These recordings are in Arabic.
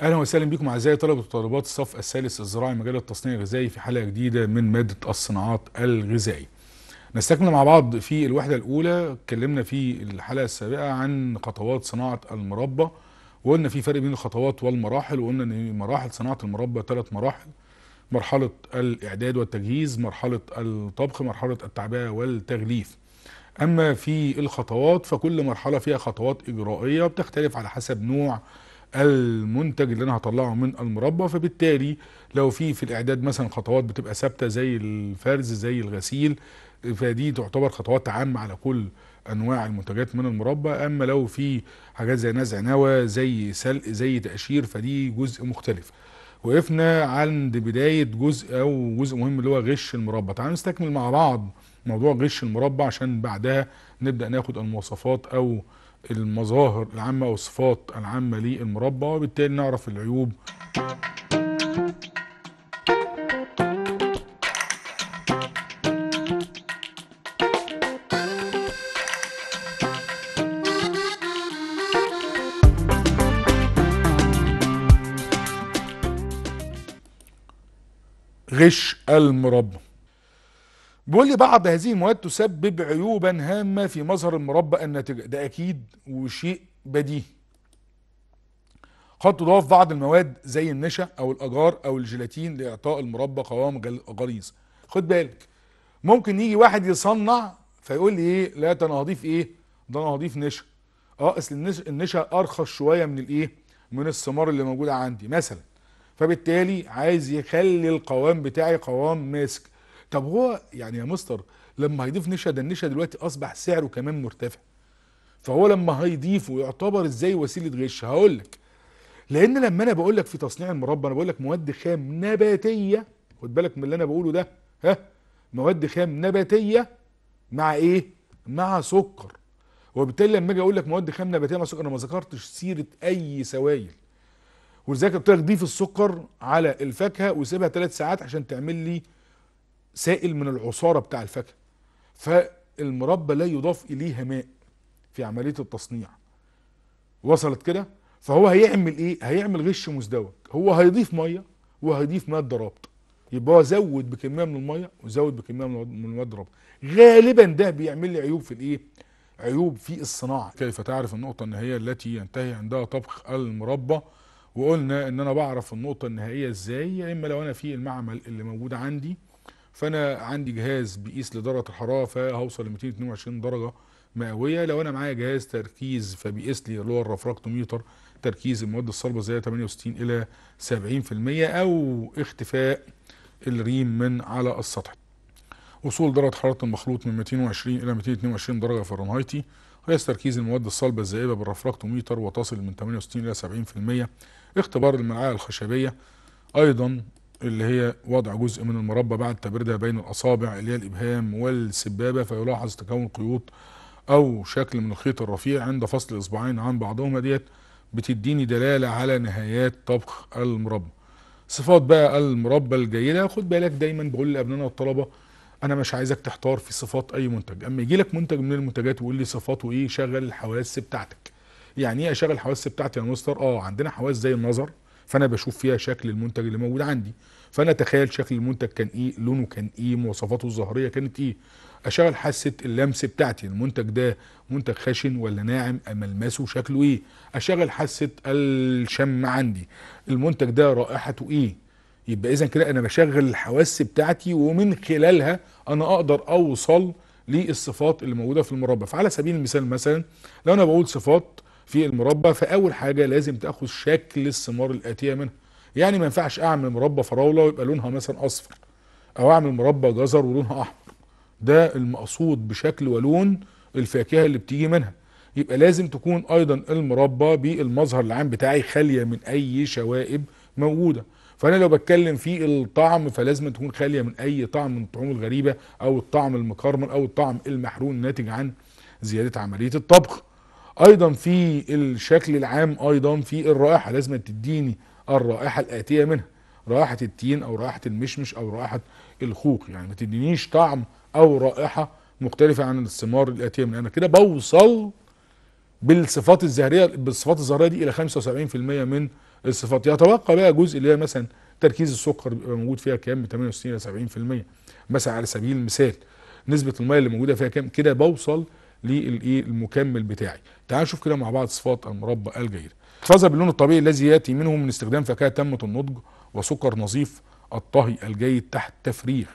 أهلا وسهلا بكم أعزائي طلبة وطالبات الصف الثالث الزراعي مجال التصنيع الغذائي في حلقة جديدة من مادة الصناعات الغذائيه. نستكمل مع بعض في الوحدة الأولى اتكلمنا في الحلقة السابقة عن خطوات صناعة المربى وقلنا في فرق بين الخطوات والمراحل وقلنا إن مراحل صناعة المربى ثلاث مراحل مرحلة الإعداد والتجهيز، مرحلة الطبخ، مرحلة التعبئة والتغليف. أما في الخطوات فكل مرحلة فيها خطوات إجرائية بتختلف على حسب نوع المنتج اللي أنا هطلعه من المربى فبالتالي لو في في الإعداد مثلا خطوات بتبقى ثابتة زي الفرز زي الغسيل فدي تعتبر خطوات عامة على كل أنواع المنتجات من المربى أما لو في حاجات زي نزع نوى زي سلق زي تقشير فدي جزء مختلف. وقفنا عند بداية جزء أو جزء مهم اللي هو غش المربى تعالوا نستكمل مع بعض موضوع غش المربى عشان بعدها نبدأ ناخد المواصفات أو المظاهر العامة أو الصفات العامة للمربى وبالتالي نعرف العيوب. غش المربى. بيقول لي بعض هذه المواد تسبب عيوبا هامة في مظهر المربى الناتجة. ده أكيد وشيء بديهي. قد تضاف بعض المواد زي النشا أو الأجار أو الجيلاتين لإعطاء المربى قوام غليظ. خد بالك ممكن يجي واحد يصنع فيقول لي إيه؟ لا ده أنا هضيف إيه؟ ده أنا هضيف نشا. آه أصل النشا, أرخص شوية من الإيه؟ من الثمار اللي موجودة عندي مثلا. فبالتالي عايز يخلي القوام بتاعي قوام ماسك. طب هو يعني يا مستر لما هيضيف نشا ده النشا دلوقتي أصبح سعره كمان مرتفع. فهو لما هيضيفه يعتبر إزاي وسيلة غش؟ هقول لك. لأن لما أنا بقول لك في تصنيع المربى أنا بقول لك مواد خام نباتية. خد بالك من اللي أنا بقوله ده. ها؟ مواد خام نباتية مع إيه؟ مع سكر. وبالتالي لما أجي أقول لك مواد خام نباتية مع سكر أنا ما ذكرتش سيرة أي سوائل. ولذلك قلت لك ضيف السكر على الفاكهة وسيبها ثلاث ساعات عشان تعمل لي سائل من العصارة بتاع الفاكهة. فالمربى لا يضاف إليها ماء في عملية التصنيع. وصلت كده؟ فهو هيعمل إيه؟ هيعمل غش مزدوج. هو هيضيف مية وهيضيف ماده رابطه يبقى هو زود بكمية من المية وزود بكمية من الماده الرابطه غالبا ده بيعمل لي عيوب في الإيه؟ عيوب في الصناعة. كيف تعرف النقطة النهائية التي ينتهي عندها طبخ المربى؟ وقلنا إن أنا بعرف النقطة النهائية إزاي يا إما لو أنا في المعمل اللي موجود عندي فأنا عندي جهاز بيقيس لدرجة الحرارة فهوصل ل 222 درجة مئوية. لو أنا معايا جهاز تركيز فبيقيس لي اللي هو الرفراكتوميتر تركيز المواد الصلبة زي 68 إلى 70% أو اختفاء الريم من على السطح. وصول درجة حرارة المخلوط من 220 إلى 222 درجة فرنهايتي قياس تركيز المواد الصلبة الذائبة بالرفراكتوميتر وتصل من 68 إلى 70% اختبار الملعقه الخشبية أيضا اللي هي وضع جزء من المربى بعد تبريدها بين الأصابع اللي هي الإبهام والسبابة فيلاحظ تكون خيوط أو شكل من الخيط الرفيع عند فصل الاصبعين عن بعضهما ديت بتديني دلالة على نهايات طبخ المربى. صفات بقى المربى الجيدة خد بالك دايما بقول لأبنائنا الطلبه أنا مش عايزك تحتار في صفات أي منتج أما يجي لك منتج من المنتجات ويقول لي صفاته إيه شغل الحواس بتاعتك. يعني إيه اشغل الحواس بتاعتي يا مستر؟ آه عندنا حواس زي النظر فانا بشوف فيها شكل المنتج اللي موجود عندي. فانا اتخيل شكل المنتج كان إيه لونه كان إيه مواصفاته الظاهرية كانت إيه. اشغل حاسة اللمس بتاعتي المنتج ده منتج خشن ولا ناعم؟ ملمسه شكله إيه؟ اشغل حاسة الشم عندي. المنتج ده رائحته إيه؟ يبقى اذا كده أنا بشغل الحواس بتاعتي ومن خلالها أنا أقدر أوصل للصفات اللي موجودة في المربى فعلى سبيل المثال مثلا لو أنا بقول صفات في المربى فأول حاجة لازم تأخذ شكل الثمار الآتية منها. يعني ما ينفعش أعمل مربى فراولة ويبقى لونها مثلا أصفر أو أعمل مربى جزر ولونها أحمر. ده المقصود بشكل ولون الفاكهة اللي بتيجي منها. يبقى لازم تكون أيضا المربى بالمظهر العام بتاعي خالية من أي شوائب موجودة. فأنا لو بتكلم في الطعم فلازم تكون خالية من أي طعم من الطعوم الغريبة أو الطعم المكرمل أو الطعم المحروق الناتج عن زيادة عملية الطبخ. أيضا في الشكل العام أيضا في الرائحة. لازم تديني الرائحة الآتية منها. رائحة التين أو رائحة المشمش أو رائحة الخوخ. يعني ما تدينيش طعم أو رائحة مختلفة عن الثمار الآتية من أنا كده بوصل بالصفات الزهرية بالصفات الظاهريه دي إلى 75% من الصفات. يتبقى بقى جزء اللي هي مثلا تركيز السكر بيبقى موجود فيها كام؟ من 68 ل 70% مثلا على سبيل المثال نسبة المية اللي موجودة فيها كام؟ كده بوصل للإيه المكمل بتاعي. تعال نشوف كده مع بعض صفات المربى الجيده احفظها باللون الطبيعي الذي يأتي منه من استخدام فاكهة تامة النضج وسكر نظيف الطهي الجيد تحت تفريغ.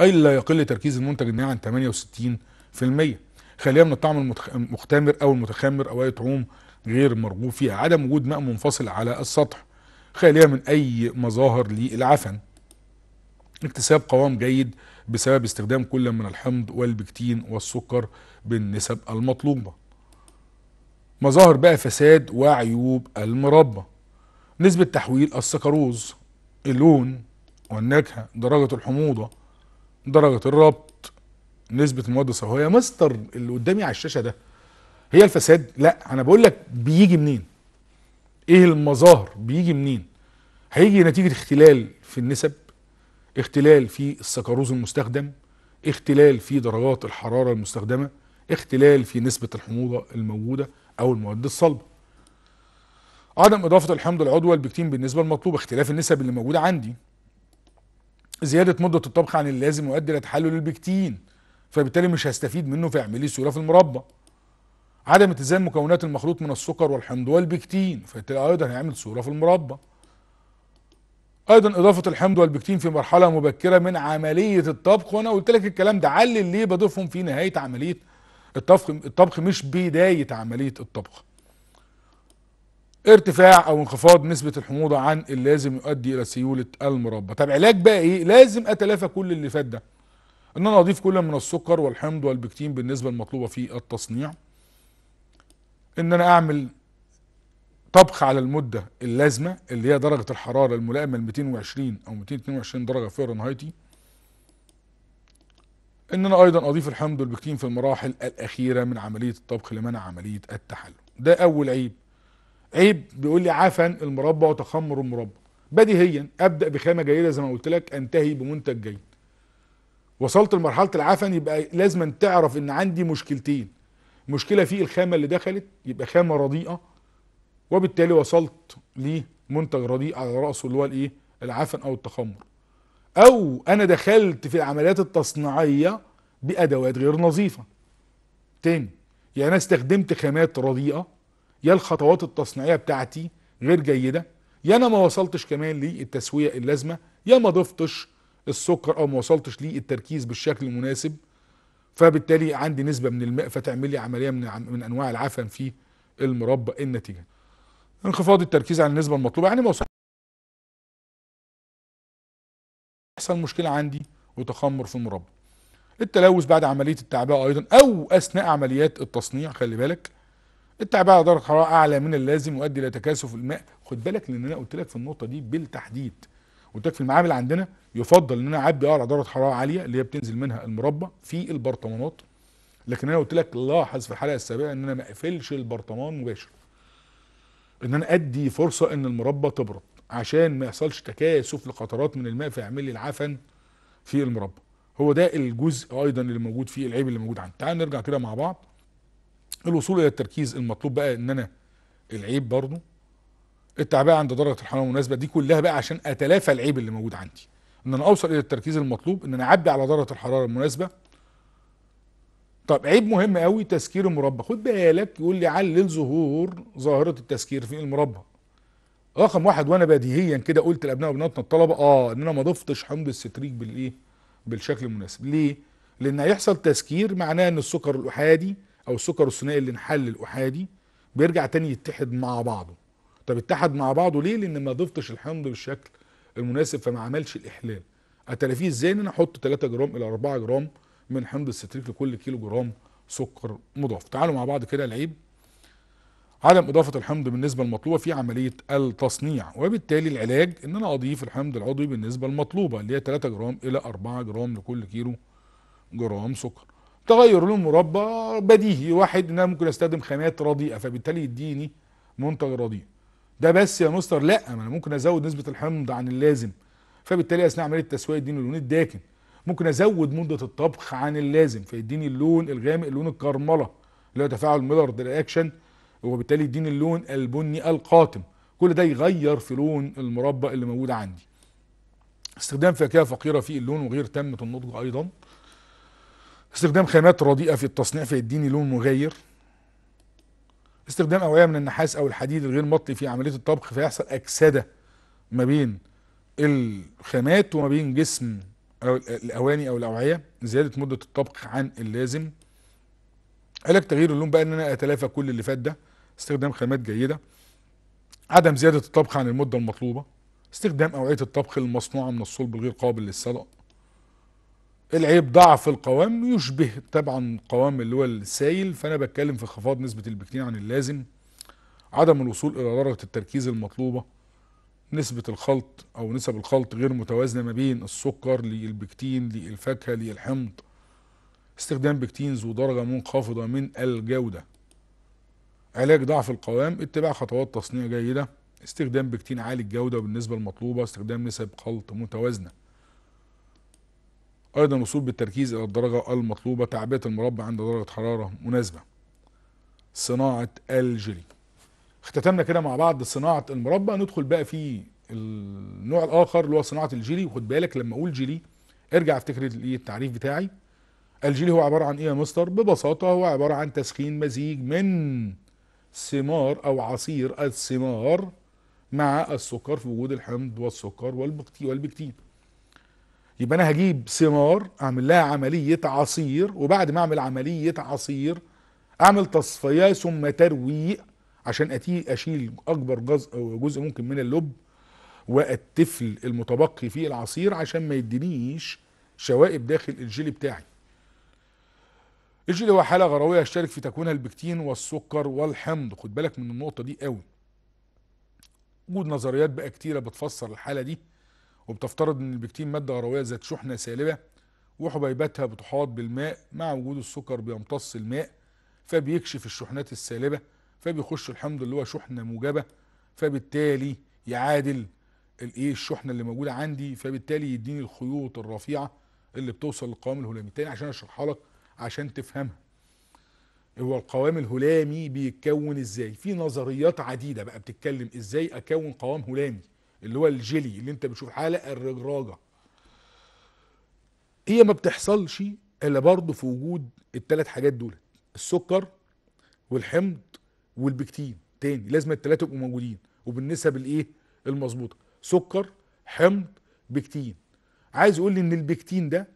أي لا يقل تركيز المنتج النهائي عن 68% خالية من الطعم المختمر أو المتخمر أو أي طعوم غير مرغوب فيها. عدم وجود ماء منفصل على السطح خالية من أي مظاهر للعفن. اكتساب قوام جيد بسبب استخدام كل من الحمض والبكتين والسكر بالنسب المطلوبة. مظاهر بقى فساد وعيوب المربى. نسبة تحويل السكروز اللون والنكهة درجة الحموضة درجة الربط. نسبة المواد الصهوية مستر اللي قدامي على الشاشة ده هي الفساد؟ لا أنا بقول لك بيجي منين؟ إيه المظاهر؟ بيجي منين؟ هيجي نتيجة اختلال في النسب؟ اختلال في السكروز المستخدم اختلال في درجات الحرارة المستخدمة اختلال في نسبة الحموضة الموجودة أو المواد الصلبة. عدم إضافة الحمض العضوي البكتين بالنسبة المطلوبة اختلاف النسب اللي موجودة عندي. زيادة مدة الطبخ عن اللازم يؤدي إلى تحلل البكتين فبالتالي مش هستفيد منه فيعمل لي سيولة في المربى. عدم اتزان مكونات المخلوط من السكر والحمض والبكتين فبالتالي أيضا هيعمل سيولة في المربى. أيضا إضافة الحمض والبكتين في مرحلة مبكرة من عملية الطبخ وأنا قلت لك الكلام ده علل ليه بضيفهم في نهاية عملية الطبخ الطبخ مش بداية عملية الطبخ. ارتفاع أو انخفاض نسبة الحموضة عن اللازم يؤدي إلى سيولة المربى. طب علاج بقى إيه؟ لازم أتلافى كل اللي فات ده. إن أنا أضيف كل من السكر والحمض والبكتين بالنسبة المطلوبة في التصنيع. إن أنا أعمل طبخ على المدة اللازمة اللي هي درجة الحرارة الملائمة ل 220 أو 222 درجة فahrenheitي ان أنا أيضا أضيف الحمض والبكتين في المراحل الأخيرة من عملية الطبخ لمنع عملية التحلل ده أول عيب. عيب بيقول لي عفن المربى وتخمر المربى. بديهيا أبدأ بخامة جيدة زي ما قلت لك أنتهي بمنتج جيد. وصلت لمرحلة العفن يبقى لازم تعرف إن عندي مشكلتين. مشكلة في الخامة اللي دخلت يبقى خامة رديئة. وبالتالي وصلت لمنتج رديء على رأسه اللي هو الإيه؟ العفن أو التخمر. أو أنا دخلت في العمليات التصنيعية بأدوات غير نظيفة. تاني يعني أنا استخدمت خامات رديئة يا الخطوات التصنيعية بتاعتي غير جيدة يا أنا ما وصلتش كمان للتسوية اللازمة يا ما ضفتش السكر أو ما وصلتش للتركيز بالشكل المناسب. فبالتالي عندي نسبة من الماء فتعمل لي عملية من من أنواع العفن في المربى النتيجة. انخفاض التركيز على النسبة المطلوبة يعني ما يحصل مشكلة عندي وتخمر في المربى التلوث بعد عملية التعبئة أيضا أو أثناء عمليات التصنيع خلي بالك. التعبئة على درجة حرارة أعلى من اللازم يؤدي إلى تكاثف الماء. خد بالك لأن أنا قلت لك في النقطة دي بالتحديد. قلت لك في المعامل عندنا يفضل إن أنا أعبي على درجة حرارة عالية اللي هي بتنزل منها المربى في البرطمانات. لكن أنا قلت لك لاحظ في الحلقة السابقة إن أنا ما اقفلش البرطمان مباشر. إن أنا أدي فرصة إن المربى تبرد عشان ما يحصلش تكاثف لقطرات من الماء فيعمل لي العفن في المربى. هو ده الجزء أيضا اللي موجود فيه العيب اللي موجود عندي. تعال نرجع كده مع بعض. الوصول إلى التركيز المطلوب بقى إن أنا العيب برضو التعبئة عند درجة الحرارة المناسبة دي كلها بقى عشان أتلافى العيب اللي موجود عندي. إن أنا أوصل إلى التركيز المطلوب إن أنا اعبي على درجة الحرارة المناسبة طب عيب مهم قوي تسكير المربى. خد بالك يقول لي علل ظهور ظاهرة التسكير في المربى. رقم واحد وأنا بديهيا كده قلت لأبناء وبناتنا الطلبة آه إن أنا ما ضفتش حمض الستريك بالإيه؟ بالشكل المناسب. ليه؟ لأن هيحصل تسكير معناه إن السكر الأحادي أو السكر الثنائي اللي انحل الأحادي بيرجع تاني يتحد مع بعضه. طب اتحد مع بعضه ليه؟ لأن ما ضفتش الحمض بالشكل المناسب فما عملش الإحلال. أتلافيه إزاي إن أنا أحط 3 جرام إلى 4 جرام من حمض الستريك لكل كيلو جرام سكر مضاف. تعالوا مع بعض كده العيب عدم إضافة الحمض بالنسبة المطلوبة في عملية التصنيع وبالتالي العلاج إن أنا أضيف الحمض العضوي بالنسبة المطلوبة اللي هي 3 جرام إلى 4 جرام لكل كيلو جرام سكر. تغير لون المربى بديهي واحد ان أنا ممكن أستخدم خامات رديئة فبالتالي يديني منتج رديء. ده بس يا مستر لا أنا ممكن أزود نسبة الحمض عن اللازم فبالتالي أثناء عملية التسوية يديني اللون الداكن ممكن أزود مدة الطبخ عن اللازم فيديني اللون الغامق اللون الكرملة اللي هو تفاعل Maillard reaction وبالتالي يديني اللون البني القاتم. كل ده يغير في لون المربى اللي موجود عندي. استخدام فاكهة فقيرة في اللون وغير تامة النضج أيضا. استخدام خامات رديئة في التصنيع فيديني لون مغاير. استخدام أوعية من النحاس أو الحديد الغير مطلي في عملية الطبخ فيحصل أكسدة ما بين الخامات وما بين جسم أو الأواني أو الأوعية زيادة مدة الطبخ عن اللازم. علاج تغيير اللون بقى إن أنا أتلافى كل اللي فات ده. استخدام خامات جيدة. عدم زيادة الطبخ عن المدة المطلوبة. استخدام أوعية الطبخ المصنوعة من الصلب الغير قابل للسلق العيب ضعف القوام يشبه طبعا قوام اللي هو السائل فأنا بتكلم في انخفاض نسبة البكتين عن اللازم. عدم الوصول إلى درجة التركيز المطلوبة. نسبة الخلط أو نسب الخلط غير متوازنة ما بين السكر للبكتين للفاكهة للحمض. استخدام بكتين ذو درجة منخفضة من الجودة. علاج ضعف القوام اتباع خطوات تصنيع جيدة. استخدام بكتين عالي الجودة بالنسبة المطلوبة استخدام نسب خلط متوازنة. أيضا وصول بالتركيز إلى الدرجة المطلوبة تعبئة المربى عند درجة حرارة مناسبة. صناعة الجلي اختتمنا كده مع بعض صناعة المربى ندخل بقى في النوع الآخر اللي هو صناعة الجيلي. وخد بالك لما أقول جيلي ارجع افتكر التعريف بتاعي. الجيلي هو عبارة عن إيه يا مستر؟ ببساطة هو عبارة عن تسخين مزيج من ثمار أو عصير الثمار مع السكر في وجود الحمض والسكر والبكتين يبقى أنا هجيب ثمار أعمل لها عملية عصير وبعد ما أعمل عملية عصير أعمل تصفية ثم ترويق عشان أتي أشيل أكبر جزء, جزء ممكن من اللب والتفل المتبقي في العصير عشان ما يدينيش شوائب داخل الجيلي بتاعي. الجيلي هو حالة غروية يشترك في تكوينها البكتين والسكر والحمض. خد بالك من النقطة دي قوي. وجود نظريات بقى كتيرة بتفسر الحالة دي وبتفترض إن البكتين مادة غروية ذات شحنة سالبة وحبيباتها بتحاط بالماء مع وجود السكر بيمتص الماء فبيكشف الشحنات السالبة فبيخش الحمض اللي هو شحنة موجبة فبالتالي يعادل الايه الشحنة اللي موجودة عندي فبالتالي يديني الخيوط الرفيعة اللي بتوصل للقوام الهلامي تاني عشان أشرحها لك عشان تفهمها. هو القوام الهلامي بيتكون إزاي؟ في نظريات عديدة بقى بتتكلم إزاي أكون قوام هلامي اللي هو الجيلي اللي أنت بتشوف حلقه الرجراجة. هي ما بتحصلش إلا برضه في وجود الثلاث حاجات دول السكر والحمض والبكتين تاني. لازم الثلاثه يبقوا موجودين. وبالنسب الإيه؟ المظبوطة. سكر حمض بكتين. عايز يقول لي إن البكتين ده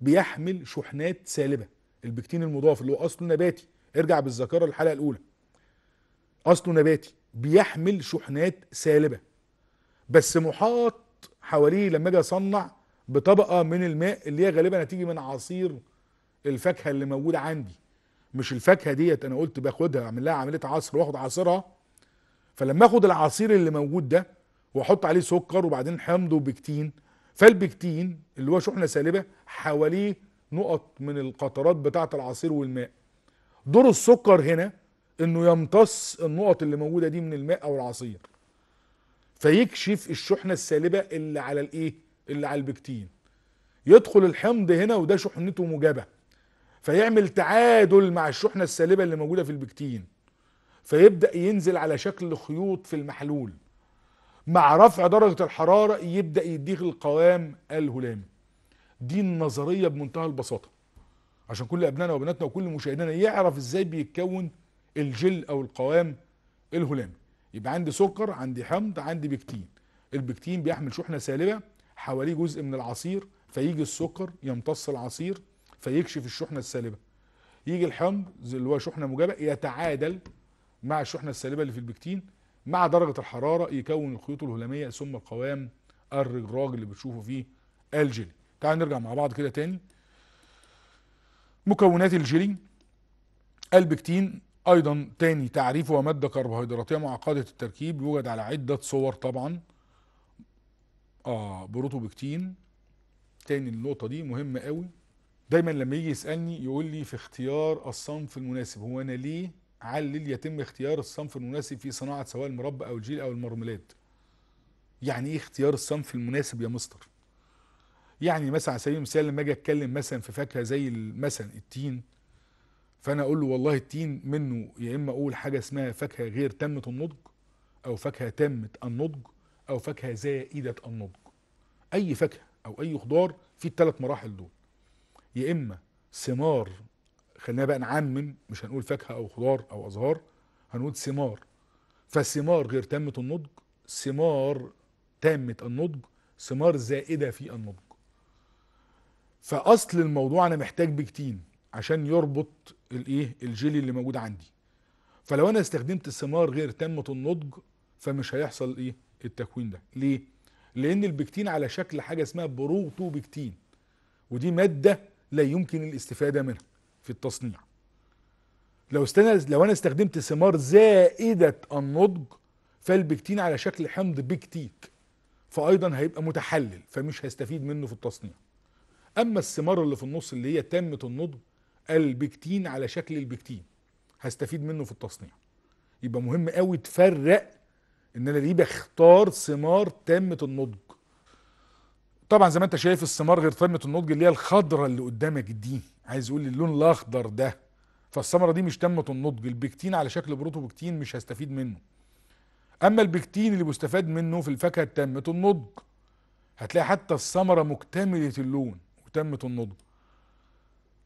بيحمل شحنات سالبة. البكتين المضاف اللي هو أصله نباتي. ارجع بالذاكرة الحلقة الأولى. أصله نباتي. بيحمل شحنات سالبة. بس محاط حواليه لما أجي أصنع بطبقة من الماء اللي هي غالبا هتيجي من عصير الفاكهة اللي موجودة عندي. مش الفاكهة ديت أنا قلت باخدها أعمل لها عملية عصر وآخد عصيرها. فلما آخد العصير اللي موجود ده وأحط عليه سكر وبعدين حمض وبكتين فالبكتين اللي هو شحنة سالبة حواليه نقط من القطرات بتاعة العصير والماء. دور السكر هنا إنه يمتص النقط اللي موجودة دي من الماء أو العصير. فيكشف الشحنة السالبة اللي على الإيه؟ اللي على البكتين. يدخل الحمض هنا وده شحنته موجبه فيعمل تعادل مع الشحنة السالبة اللي موجودة في البكتين. فيبدأ ينزل على شكل خيوط في المحلول. مع رفع درجة الحرارة يبدأ يديك القوام الهلامي دي النظرية بمنتهى البساطة. عشان كل أبنائنا وبناتنا وكل مشاهدينا يعرف إزاي بيتكون الجل أو القوام الهلامي يبقى عندي سكر عندي حمض عندي بكتين. البكتين بيحمل شحنة سالبة حواليه جزء من العصير فيجي السكر يمتص العصير فيكشف الشحنة السالبة. يجي الحمض اللي هو شحنة موجبه يتعادل مع الشحنة السالبة اللي في البكتين مع درجة الحرارة يكون الخيوط الهلامية ثم القوام الرجراج اللي بتشوفه فيه الجيلي تعال نرجع مع بعض كده تاني. مكونات الجيلي البكتين أيضا تاني تعريفه ماده كربوهيدراتية معقدة التركيب يوجد على عدة صور طبعا. آه بروتوبكتين. تاني النقطة دي مهمة قوي. دايما لما يجي يسألني يقول لي في اختيار الصنف المناسب هو أنا ليه علل يتم اختيار الصنف المناسب في صناعة سواء المربى أو الجيل أو المرملات؟ يعني إيه اختيار الصنف المناسب يا مستر؟ يعني مثلا على سبيل المثال لما أجي أتكلم مثلا في فاكهة زي مثلا التين فأنا أقول له والله التين منه يا إما أقول حاجة اسمها فاكهة غير تامة النضج أو فاكهة تامة النضج أو فاكهة زائدة النضج. أي فاكهة أو أي خضار في الثلاث مراحل دول. يا إما ثمار خلينا بقى نعمم مش هنقول فاكهة أو خضار أو أزهار هنقول ثمار. فالثمار غير تامة النضج ثمار تامة النضج ثمار زائدة في النضج. فأصل الموضوع أنا محتاج بكتين عشان يربط الإيه؟ الجيلي اللي موجود عندي. فلو أنا استخدمت ثمار غير تامة النضج فمش هيحصل إيه؟ التكوين ده. ليه؟ لأن البكتين على شكل حاجة اسمها بروتوبكتين ودي مادة لا يمكن الاستفادة منها في التصنيع. لو استنى لو أنا استخدمت ثمار زائدة النضج فالبكتين على شكل حمض بكتيك فايضا هيبقى متحلل فمش هستفيد منه في التصنيع. أما الثمار اللي في النص اللي هي تامه النضج البكتين على شكل البكتين هستفيد منه في التصنيع. يبقى مهم قوي تفرق إن أنا ليه بختار ثمار تامه النضج. طبعا زي ما انت شايف الثمار غير تامه النضج اللي هي الخضرة اللي قدامك دي. عايز يقول لي اللون الأخضر ده. فالثمرة دي مش تامه النضج. البكتين على شكل بروتوبكتين مش هستفيد منه. أما البكتين اللي بيستفاد منه في الفاكهة تامه النضج. هتلاقي حتى الثمرة مكتملة اللون وتامه النضج.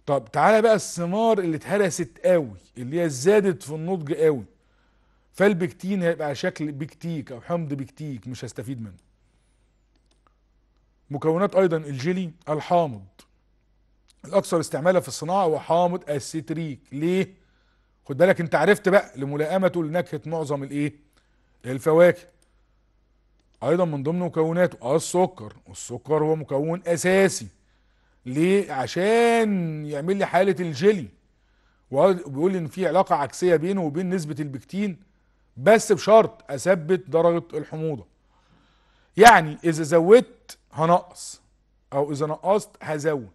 طب تعالى بقى الثمار اللي اتهرست قوي اللي هي زادت في النضج قوي. فالبكتين هيبقى على شكل بكتيك أو حمض بكتيك مش هستفيد منه. مكونات أيضا الجيلي الحامض. الأكثر استعمالا في الصناعة هو حامض الستريك ليه؟ خد بالك أنت عرفت بقى لملائمته لنكهة معظم الإيه؟ الفواكه. أيضا من ضمن مكوناته السكر. والسكر هو مكون أساسي. ليه؟ عشان يعمل لي حالة الجيلي. وبيقول إن في علاقة عكسية بينه وبين نسبة البكتين بس بشرط أثبت درجة الحموضة. يعني إذا زودت هنقص. أو إذا نقصت هزود.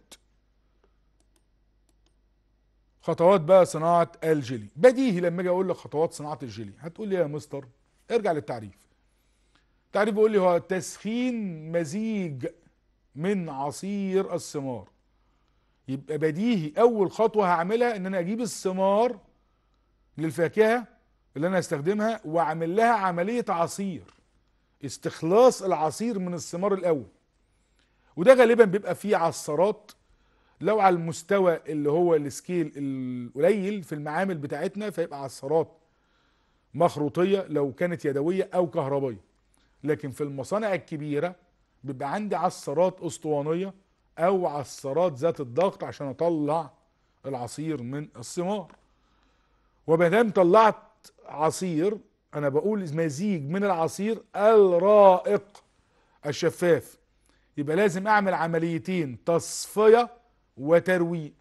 خطوات بقى صناعة الجيلي. بديهي لما أجي أقول لك خطوات صناعة الجيلي. هتقول لي يا مستر ارجع للتعريف. التعريف بيقول لي هو تسخين مزيج من عصير الثمار. يبقى بديهي. أول خطوة هعملها إن أنا أجيب الثمار للفاكهة اللي أنا هستخدمها وأعمل لها عملية عصير. استخلاص العصير من الثمار الأول. وده غالبا بيبقى فيه عصارات لو على المستوى اللي هو السكيل القليل في المعامل بتاعتنا فيبقى عصارات مخروطية لو كانت يدوية أو كهربائيه لكن في المصانع الكبيرة بيبقى عندي عصارات أسطوانية أو عصارات ذات الضغط عشان أطلع العصير من الثمار. ومادام طلعت عصير أنا بقول مزيج من العصير الرائق الشفاف. يبقى لازم أعمل عمليتين تصفية وترويق.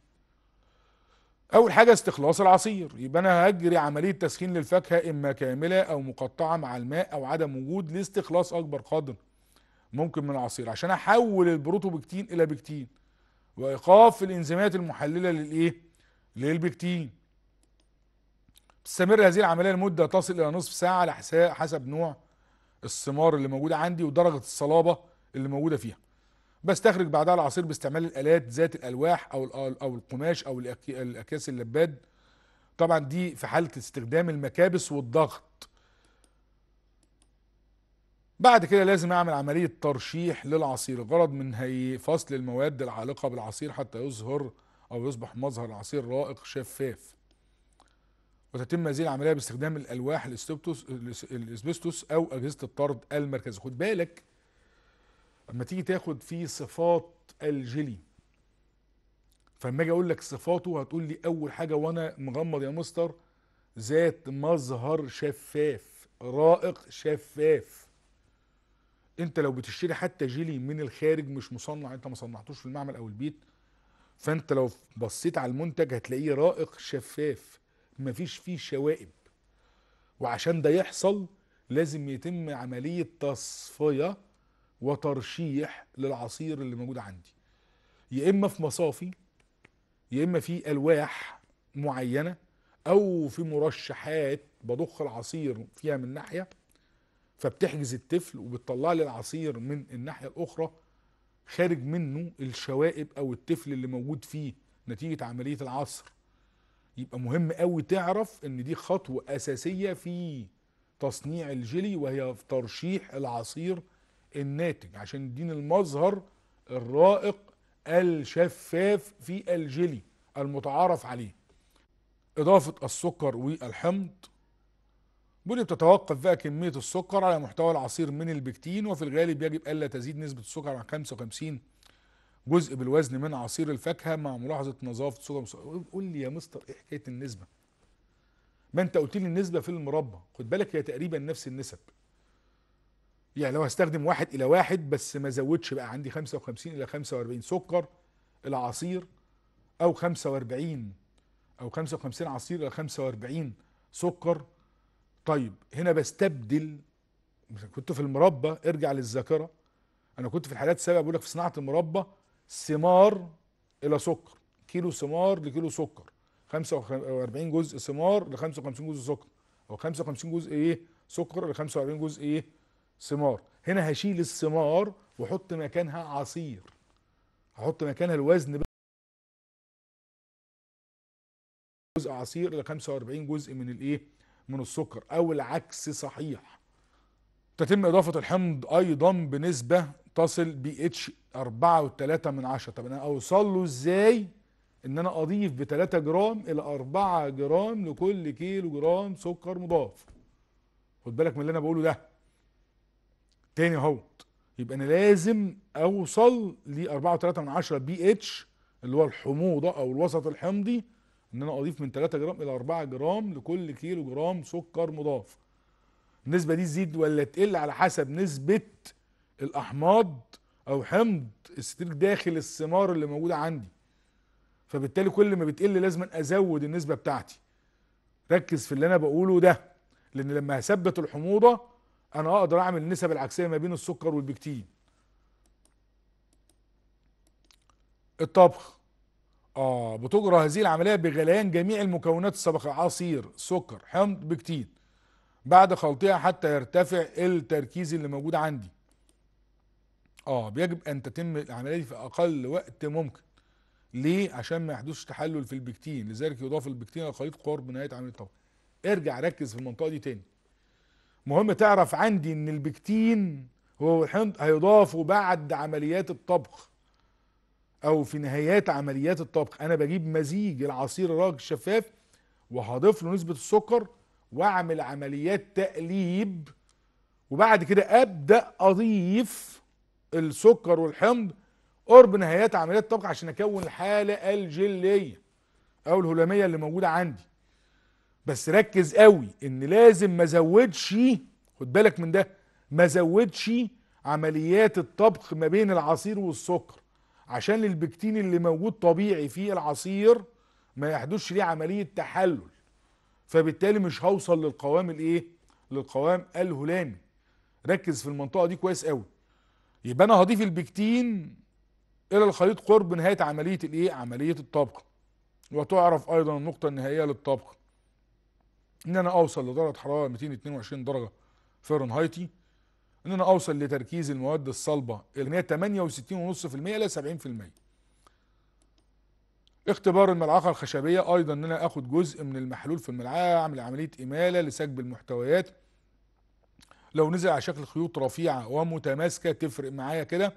أول حاجة استخلاص العصير. يبقى أنا هجري عملية تسخين للفاكهة إما كاملة أو مقطعة مع الماء أو عدم وجود لاستخلاص أكبر قدر ممكن من العصير عشان أحول البروتوبكتين إلى بكتين وإيقاف الإنزيمات المحللة للإيه؟ للبكتين. تستمر هذه العملية لمدة تصل إلى نصف ساعة على حسب نوع الثمار اللي موجوده عندي ودرجة الصلابة اللي موجودة فيها. بستخرج بعدها العصير باستعمال الآلات ذات الألواح أو أو القماش أو الأكياس اللباد. طبعا دي في حالة استخدام المكابس والضغط. بعد كده لازم أعمل عملية ترشيح للعصير. الغرض من هي فصل المواد العالقة بالعصير حتى يظهر أو يصبح مظهر العصير رائق شفاف. وتتم هذه العملية باستخدام الألواح الاسبستوس أو أجهزة الطرد المركزي. خد بالك أما تيجي تاخد فيه صفات الجيلي فلما أجي أقول لك صفاته هتقول لي أول حاجة وأنا مغمض يا مستر ذات مظهر شفاف رائق شفاف. أنت لو بتشتري حتى جيلي من الخارج مش مصنع أنت ما صنعتوش في المعمل أو البيت فأنت لو بصيت على المنتج هتلاقيه رائق شفاف مفيش فيه شوائب. وعشان ده يحصل لازم يتم عملية تصفية وترشيح للعصير اللي موجود عندي. يا إما في مصافي يا إما في ألواح معينة أو في مرشحات بضخ العصير فيها من ناحية فبتحجز التفل وبتطلع لي العصير من الناحية الأخرى خارج منه الشوائب أو التفل اللي موجود فيه نتيجة عملية العصر. يبقى مهم قوي تعرف إن دي خطوة أساسية في تصنيع الجيلي وهي في ترشيح العصير الناتج عشان يديني المظهر الرائق الشفاف في الجيلي المتعارف عليه. إضافة السكر والحمض. بيقول بتتوقف بقى كمية السكر على محتوى العصير من البكتين وفي الغالب يجب ألا تزيد نسبة السكر عن 55 جزء بالوزن من عصير الفاكهة مع ملاحظة نظافة السكر قول لي يا مستر إيه حكاية النسبة؟ ما أنت قلت لي النسبة في المربى خد بالك هي تقريبا نفس النسب. يعني لو هستخدم واحد إلى واحد بس ما زودش بقى عندي 55 إلى 45 سكر العصير أو 45 أو 55 عصير إلى 45 سكر. طيب هنا بستبدل. كنت في المربى ارجع للذاكرة. أنا كنت في الحالات السابقة بقول لك في صناعة المربى ثمار إلى سكر كيلو ثمار لكيلو سكر. 45 جزء ثمار ل 55 جزء سكر. أو 55 جزء إيه؟ سكر ل 45 جزء إيه؟ ثمار هنا هشيل الثمار وأحط مكانها عصير. هحط مكانها الوزن جزء عصير ل 45 جزء من الإيه؟ من السكر. أو العكس صحيح. تتم إضافة الحمض أيضا بنسبة تصل بي اتش 4 من عشرة. طب أنا أوصل له إزاي؟ إن أنا أضيف ب 3 جرام إلى 4 جرام لكل كيلو جرام سكر مضاف. خد بالك من اللي أنا بقوله ده. تاني اهوت يبقى أنا لازم أوصل ل 4 من عشرة بي اتش اللي هو الحموضة أو الوسط الحمضي إن أنا أضيف من 3 جرام إلى 4 جرام لكل كيلو جرام سكر مضاف. النسبة دي تزيد ولا تقل على حسب نسبة الأحماض أو حمض الستريك داخل الثمار اللي موجودة عندي. فبالتالي كل ما بتقل لازم أزود النسبة بتاعتي. ركز في اللي أنا بقوله ده لأن لما هثبت الحموضة أنا أقدر اعمل النسب العكسية ما بين السكر والبكتين. الطبخ. آه بتجرى هذه العملية بغليان جميع المكونات السابقة عصير سكر حمض بكتين. بعد خلطها حتى يرتفع التركيز اللي موجود عندي. آه بيجب أن تتم العملية دي في أقل وقت ممكن. ليه؟ عشان ما يحدثش تحلل في البكتين. لذلك يضاف البكتين إلى خليط قرب نهاية عملية الطبخ. ارجع ركز في المنطقة دي تاني. مهم تعرف عندي إن البكتين هو هيضافوا بعد عمليات الطبخ أو في نهايات عمليات الطبخ. أنا بجيب مزيج العصير الراقي الشفاف وهضيف له نسبة السكر وأعمل عمليات تقليب وبعد كده أبدأ أضيف السكر والحمض قرب نهايات عمليات الطبخ عشان أكون الحالة الجليه أو الهلامية اللي موجودة عندي. بس ركز قوي إن لازم ما ازودش خد بالك من ده ما ازودش عمليات الطبخ ما بين العصير والسكر. عشان البكتين اللي موجود طبيعي في العصير ما يحدثش ليه عملية تحلل. فبالتالي مش هوصل للقوام الإيه؟ للقوام الهلامي ركز في المنطقة دي كويس قوي. يبقى أنا هضيف البكتين إلى الخليط قرب نهاية عملية الإيه؟ عملية الطبخ. وتعرف أيضا النقطة النهائية للطبخ. إن أنا أوصل لدرجة حرارة 222 درجة فahrenheitي إن أنا أوصل لتركيز المواد الصلبة اللي هي 68.5% إلى 70% اختبار الملعقة الخشبية أيضا إن أنا آخد جزء من المحلول في الملعقة أعمل عملية إمالة لسكب المحتويات. لو نزل على شكل خيوط رفيعة ومتماسكة تفرق معايا كده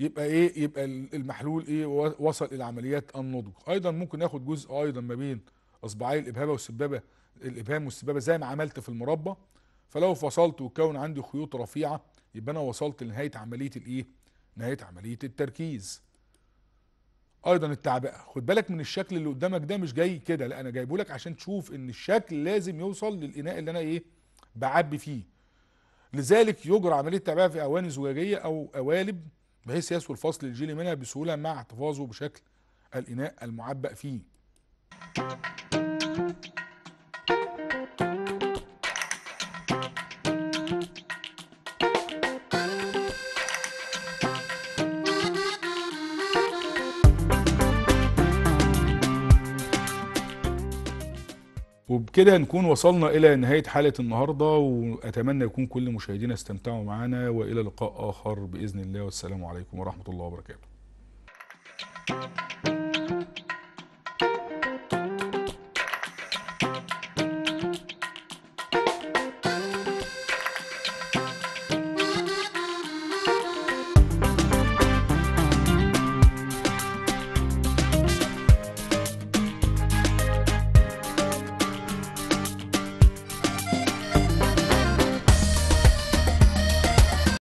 يبقى إيه؟ يبقى المحلول إيه؟ وصل إلى عمليات النضج. أيضا ممكن آخد جزء أيضا ما بين أصبعي الابهامه والسبابة الإبهام والسبابة زي ما عملت في المربى. فلو فصلت وكون عندي خيوط رفيعة يبقى أنا وصلت لنهاية عملية الإيه؟ نهاية عملية التركيز. أيضا التعبئه خد بالك من الشكل اللي قدامك ده مش جاي كده لا أنا جايبه لك عشان تشوف إن الشكل لازم يوصل للإناء اللي أنا إيه؟ بعبي فيه. لذلك يجرى عملية تعبئة في أواني زجاجية أو قوالب بحيث يسهل فصل الجيلي منها بسهولة مع احتفاظه بشكل الإناء المعبأ فيه. وبكده نكون وصلنا إلى نهاية حلقة النهارده وأتمنى يكون كل مشاهدينا استمتعوا معنا وإلى لقاء آخر بإذن الله والسلام عليكم ورحمة الله وبركاته.